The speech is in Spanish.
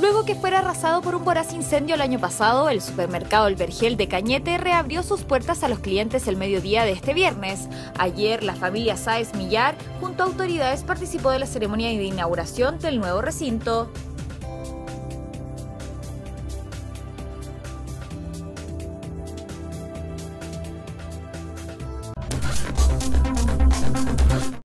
Luego que fuera arrasado por un voraz incendio el año pasado, el supermercado El Vergel de Cañete reabrió sus puertas a los clientes el mediodía de este viernes. Ayer, la familia Sáez Millar, junto a autoridades, participó de la ceremonia de inauguración del nuevo recinto.